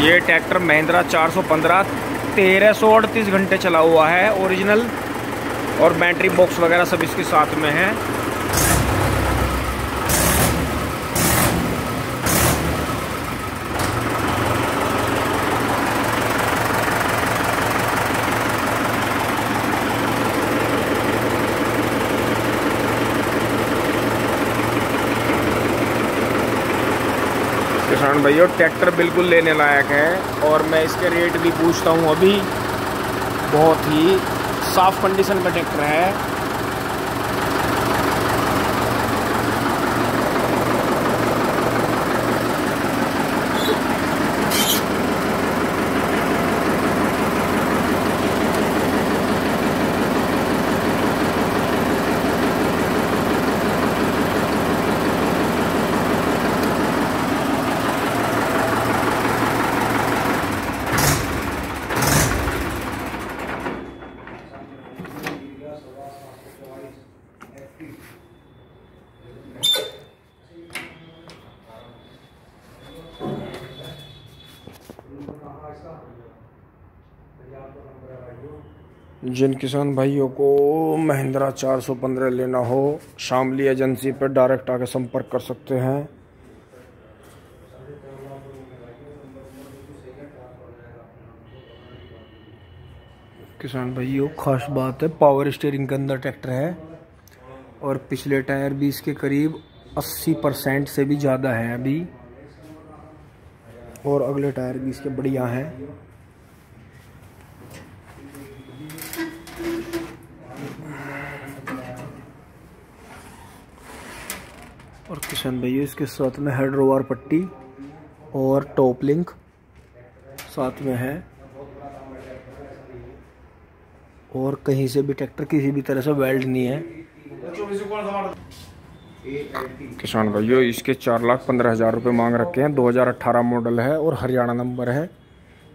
ये ट्रैक्टर महिंद्रा 415 तेरह सौ अड़तीस घंटे चला हुआ है ओरिजिनल और बैटरी बॉक्स वगैरह सब इसके साथ में है। किसान भाइयों, ट्रैक्टर बिल्कुल लेने लायक है और मैं इसके रेट भी पूछता हूँ अभी। बहुत ही साफ़ कंडीशन का ट्रैक्टर है। जिन किसान भाइयों को महिंद्रा 415 लेना हो, शामली एजेंसी पर डायरेक्ट आके संपर्क कर सकते हैं। किसान भाइयों, खास बात है पावर स्टीयरिंग के अंदर ट्रैक्टर है और पिछले टायर भी इसके करीब 80 परसेंट से भी ज़्यादा है अभी। और अगले टायर भी इसके बढ़िया हैं। और किशन भैया इसके साथ में हेड्रोवार पट्टी और टॉप लिंक साथ में है। और कहीं से भी ट्रैक्टर किसी भी तरह से वेल्ड नहीं है। किसान भाइयों, इसके चार लाख पंद्रह हज़ार रुपये मांग रखे हैं। 2018 मॉडल है और हरियाणा नंबर है।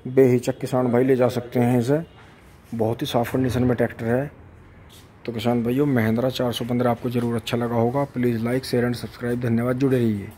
बेहिचक किसान भाई ले जा सकते हैं इसे। बहुत ही साफ़ कंडीशन में ट्रैक्टर है। तो किसान भाइयों, महिंद्रा 415 आपको ज़रूर अच्छा लगा होगा। Please like share and subscribe धन्यवाद। जुड़े रहिए।